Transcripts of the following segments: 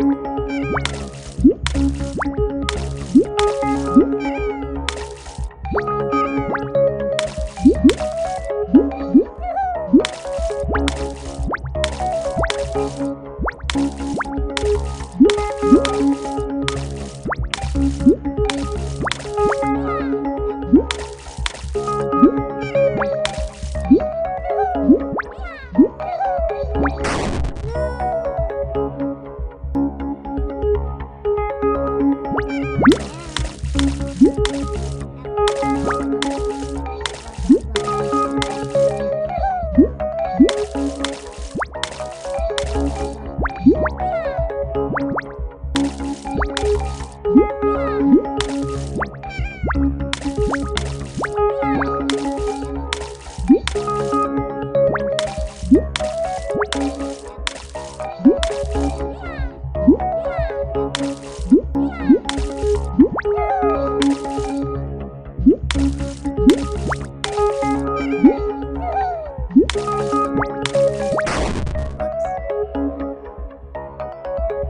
Woo!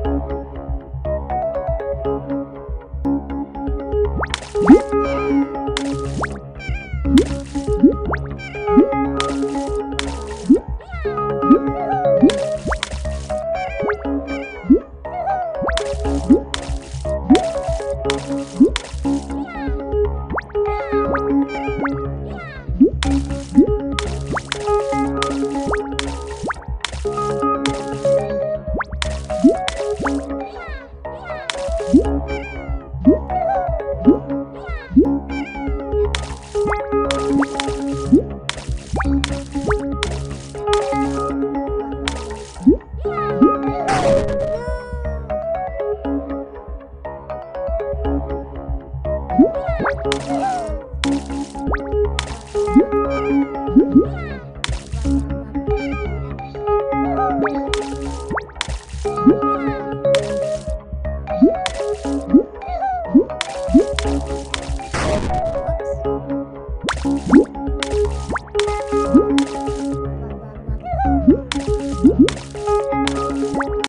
Whoop! 감사합니다.